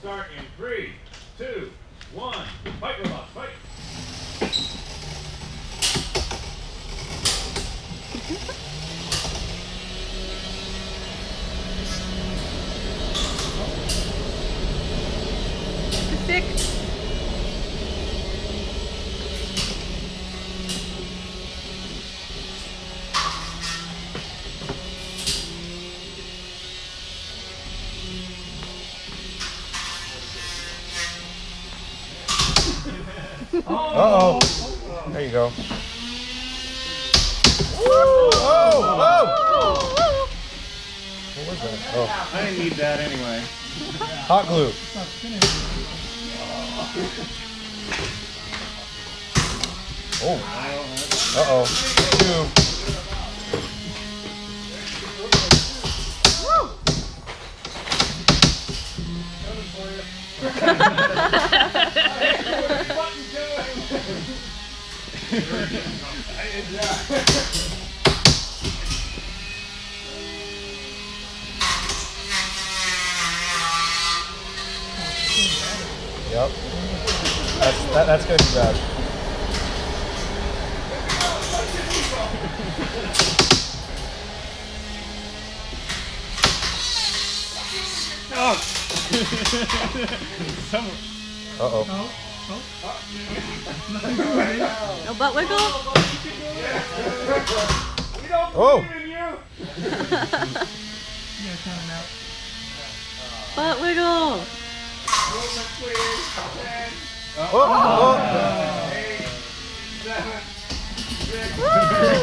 start in three, two, one. Fight, robots, fight. Stick. Uh-oh. There you go. Oh, oh! What was that? Oh, I didn't need that anyway. hot glue. Oh. Uh-oh. Two. Yep. That's that, that's gonna be bad. Uh oh. No butt wiggle? Oh. Butt wiggle. Oh. oh. Three, two,